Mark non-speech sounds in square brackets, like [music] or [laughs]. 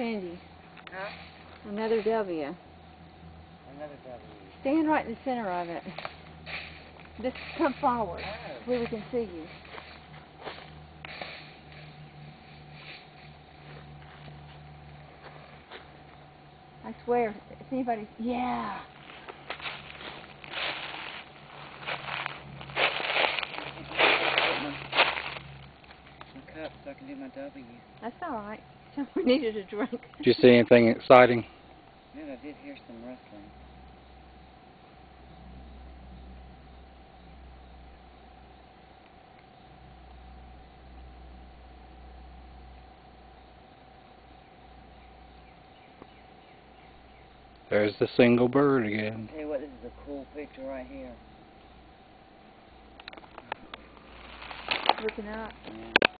Sandy. Huh? Another W. Another W. Stand right in the center of it. Just come forward Oh. where we can see you. I swear, if anybody, yeah. My cup so I can do my W. That's all right. [laughs] We needed a drink. Did you see anything exciting? Then I did hear some rustling. There's the single bird again. Tell you what, this is a cool picture right here. Looking up. Yeah.